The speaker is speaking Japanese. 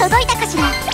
届いたかしら？